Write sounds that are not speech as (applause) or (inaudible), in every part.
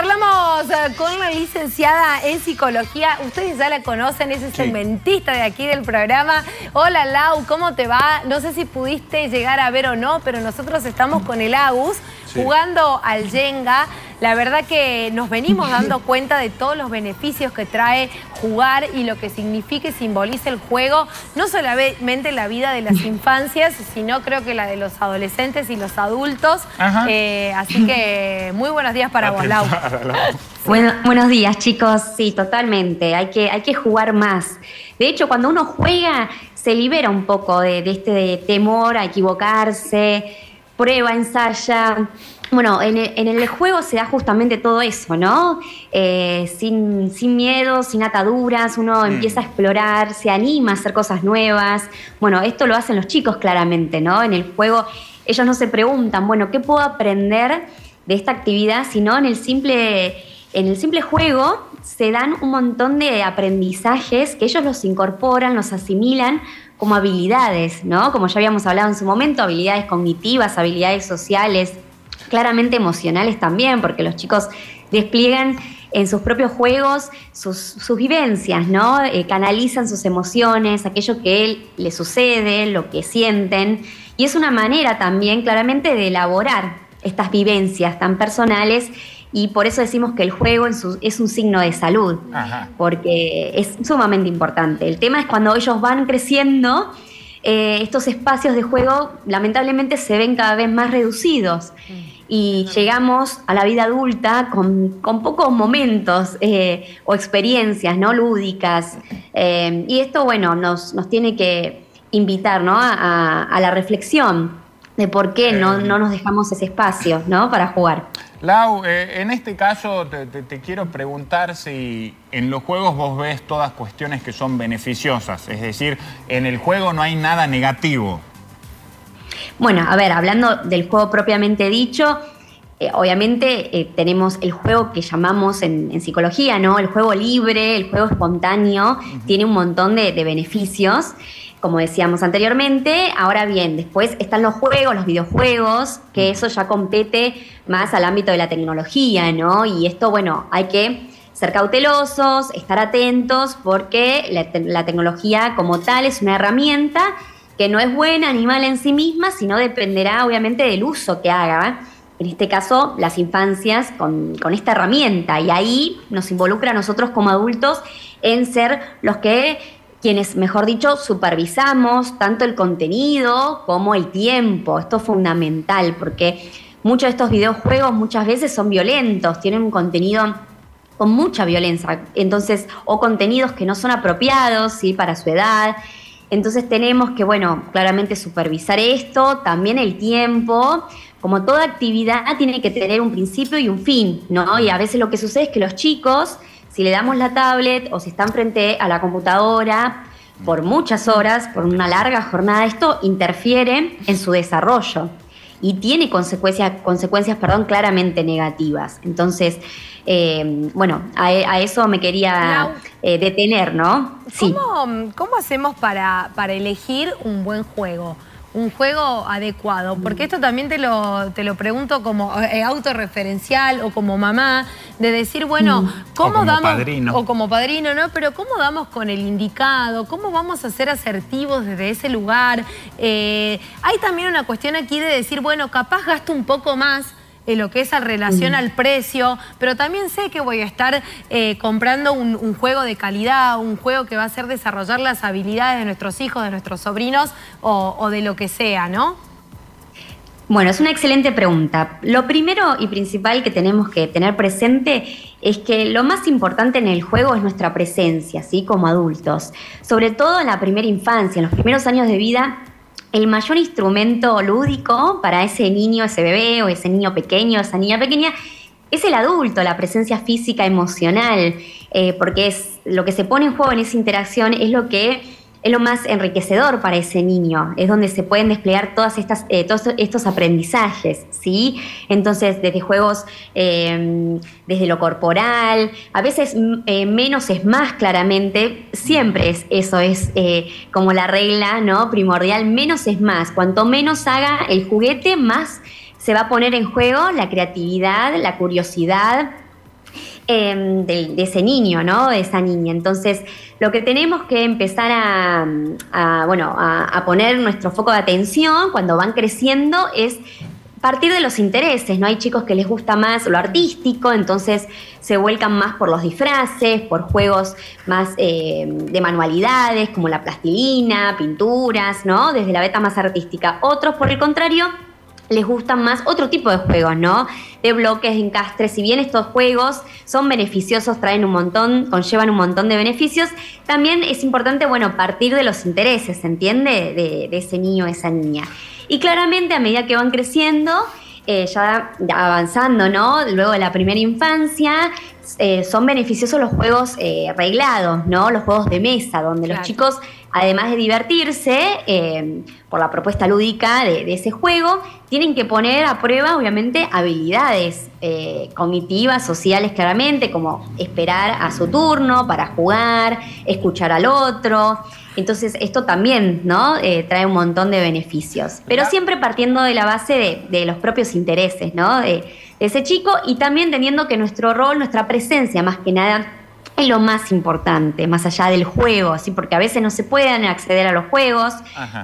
Charlamos eh, con una licenciada en psicología. Ustedes ya la conocen, es el segmentista de aquí del programa. Hola Lau, ¿cómo te va? No sé si pudiste llegar a ver o no, pero nosotros estamos con el Jugando al Jenga. La verdad que nos venimos (laughs) dando cuenta de todos los beneficios que trae jugar y lo que significa y simboliza el juego, no solamente la vida de las (laughs) infancias, sino creo que la de los adolescentes y los adultos. Eh, así que muy buenos días para vos, Lau. (laughs) buenos días, chicos. Sí, totalmente. Hay que, hay que jugar más. De hecho, cuando uno juega, se libera un poco de, de este temor a equivocarse, prueba, ensaya. Bueno, en el, juego se da justamente todo eso, ¿no? Eh, sin, sin miedo, sin ataduras, uno mm. empieza a explorar, se anima a hacer cosas nuevas. Bueno, esto lo hacen los chicos claramente, ¿no? En el juego ellos no se preguntan, bueno, ¿qué puedo aprender de esta actividad? Sino en el simple, en el simple juego se dan un montón de aprendizajes que ellos los incorporan, los asimilan como habilidades, ¿no? Como ya habíamos hablado en su momento, habilidades cognitivas, habilidades sociales, claramente emocionales también, porque los chicos despliegan en sus propios juegos sus, vivencias, ¿no? Eh, canalizan sus emociones, aquello que él le sucede, lo que sienten. Y es una manera también claramente de elaborar estas vivencias tan personales y por eso decimos que el juego es un signo de salud, porque es sumamente importante. El tema es cuando ellos van creciendo, eh, estos espacios de juego lamentablemente se ven cada vez más reducidos. Mm y llegamos a la vida adulta con, pocos momentos eh, o experiencias ¿no? lúdicas. Eh, y esto, bueno, nos, nos tiene que invitar ¿no? a, la reflexión de por qué no, no, nos dejamos ese espacio ¿no? para jugar. Lau, eh, en este caso te, te, quiero preguntar si en los juegos vos ves todas cuestiones que son beneficiosas, es decir, en el juego no hay nada negativo. Bueno, a ver, hablando del juego propiamente dicho, eh, obviamente eh, tenemos el juego que llamamos en, psicología, ¿no? El juego libre, el juego espontáneo, tiene un montón de, beneficios, como decíamos anteriormente. Ahora bien, después están los juegos, los videojuegos, que eso ya compete más al ámbito de la tecnología, ¿no? Y esto, bueno, hay que ser cautelosos, estar atentos, porque la tecnología como tal es una herramienta que no es buena ni mala en sí misma, sino dependerá obviamente del uso que haga. En este caso, las infancias con, esta herramienta. Y ahí nos involucra a nosotros como adultos en ser los que quienes, mejor dicho, supervisamos tanto el contenido como el tiempo. Esto es fundamental porque muchos de estos videojuegos muchas veces son violentos, tienen un contenido con mucha violencia, entonces, o contenidos que no son apropiados para su edad. Entonces tenemos que, bueno, claramente supervisar esto, también el tiempo. Como toda actividad tiene que tener un principio y un fin, ¿no? Y a veces lo que sucede es que los chicos, si le damos la tablet o si están frente a la computadora por muchas horas, por una larga jornada, esto interfiere en su desarrollo y tiene consecuencias, consecuencias perdón, claramente negativas. Entonces, eh, bueno, a, eso me quería eh, detener, ¿no? Sí. ¿Cómo, hacemos para, para elegir un buen juego? Un juego adecuado? Porque esto también te lo, te lo pregunto como eh, autorreferencial o como mamá, de decir, bueno, mm. ¿cómo o como damos... Padrino. O como padrino, ¿no? Pero ¿cómo damos con el indicado? ¿Cómo vamos a ser asertivos desde ese lugar? hay también una cuestión aquí de decir, bueno, capaz gasto un poco más lo que es en relación al precio, pero también sé que voy a estar eh, comprando un, juego de calidad, un juego que va a hacer desarrollar las habilidades de nuestros hijos, de nuestros sobrinos o, de lo que sea, ¿no? Bueno, es una excelente pregunta. Lo primero y principal que tenemos que tener presente es que lo más importante en el juego es nuestra presencia, ¿sí? Como adultos. Sobre todo en la primera infancia, en los primeros años de vida, el mayor instrumento lúdico para ese niño, ese bebé o ese niño pequeño, esa niña pequeña, es el adulto, la presencia física, emocional, eh, porque es lo que se pone en juego en esa interacción es lo que es lo más enriquecedor para ese niño, es donde se pueden desplegar todas estas, eh, todos estos aprendizajes, ¿sí? Entonces, desde juegos, em, desde lo corporal, a veces eh, menos es más claramente, siempre es eso, es eh, como la regla, ¿no? Primordial, menos es más. Cuanto menos haga el juguete, más se va a poner en juego la creatividad, la curiosidad, em, de, ese niño, ¿no? De esa niña. Entonces, lo que tenemos que empezar a, bueno, a poner nuestro foco de atención cuando van creciendo es partir de los intereses, ¿no? Hay chicos que les gusta más lo artístico, entonces se vuelcan más por los disfraces, por juegos más eh, de manualidades, como la plastilina, pinturas, ¿no? Desde la beta más artística. Otros, por el contrario, les gustan más otro tipo de juegos, ¿no? De bloques, de encastres. Si bien estos juegos son beneficiosos, traen un montón, conllevan un montón de beneficios, también es importante, bueno, partir de los intereses, ¿se entiende? De, de ese niño esa niña. Y claramente a medida que van creciendo, eh, ya, avanzando, ¿no? Luego de la primera infancia, eh, son beneficiosos los juegos eh, reglados, ¿no? Los juegos de mesa, donde los chicos, además de divertirse por la propuesta lúdica de, ese juego, tienen que poner a prueba, obviamente, habilidades cognitivas, sociales, claramente, como esperar a su turno para jugar, escuchar al otro. Entonces, esto también ¿no? Eh, trae un montón de beneficios, pero siempre partiendo de la base de, los propios intereses ¿no? de, ese chico y también teniendo que nuestro rol, nuestra presencia, más que nada, es lo más importante, más allá del juego, ¿sí? porque a veces no se pueden acceder a los juegos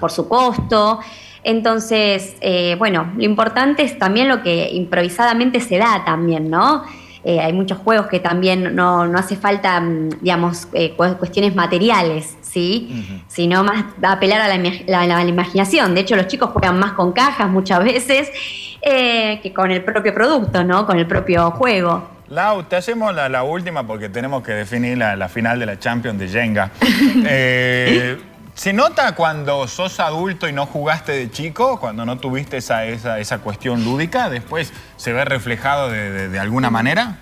por su costo. Entonces, eh, bueno, lo importante es también lo que improvisadamente se da también, ¿no? Eh, hay muchos juegos que también no, hace falta, mm, digamos, eh, cuestiones materiales, ¿sí? Sino más a apelar a la, imaginación. De hecho, los chicos juegan más con cajas muchas veces eh, que con el propio producto, ¿no? Con el propio juego. Lau, te hacemos la, última porque tenemos que definir la, final de la Champions de Jenga. (laughs) ¿Se nota cuando sos adulto y no jugaste de chico, cuando no tuviste esa, esa, cuestión lúdica? ¿Después se ve reflejado de, alguna manera?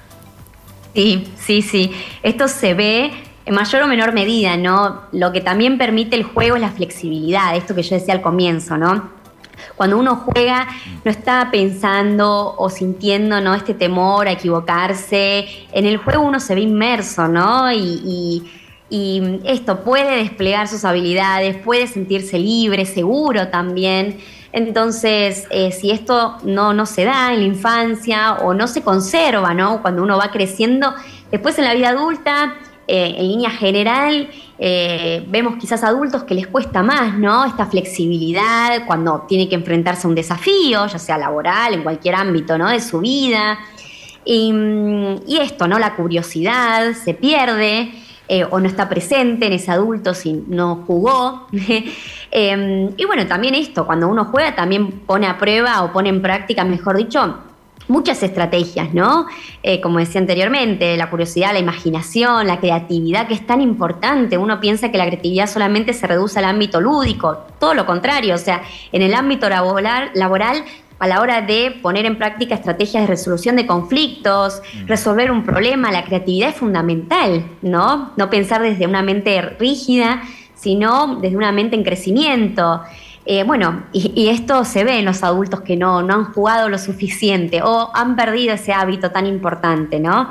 Sí, sí, sí. Esto se ve en mayor o menor medida, ¿no? Lo que también permite el juego es la flexibilidad, esto que yo decía al comienzo, ¿no? Cuando uno juega, no está pensando o sintiendo ¿no? este temor a equivocarse. En el juego uno se ve inmerso, ¿no? y esto puede desplegar sus habilidades, puede sentirse libre, seguro también. Entonces, eh, si esto no, no se da en la infancia o no se conserva, ¿no? Cuando uno va creciendo, después en la vida adulta, eh, en línea general, eh, vemos quizás adultos que les cuesta más, ¿no? Esta flexibilidad cuando tiene que enfrentarse a un desafío, ya sea laboral, en cualquier ámbito, ¿no? De su vida. Y, y esto, ¿no? La curiosidad se pierde. Eh, o no está presente en ese adulto si no jugó. (laughs) Em, y bueno, también esto, cuando uno juega también pone a prueba o pone en práctica, mejor dicho, muchas estrategias, ¿no? Eh, como decía anteriormente, la curiosidad, la imaginación, la creatividad, que es tan importante. Uno piensa que la creatividad solamente se reduce al ámbito lúdico, todo lo contrario, o sea, en el ámbito laboral, laboral a la hora de poner en práctica estrategias de resolución de conflictos, mm. resolver un problema, la creatividad es fundamental, ¿no? No pensar desde una mente rígida, sino desde una mente en crecimiento. Eh, bueno, y, esto se ve en los adultos que no, no han jugado lo suficiente o han perdido ese hábito tan importante, ¿no?